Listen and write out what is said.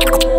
you.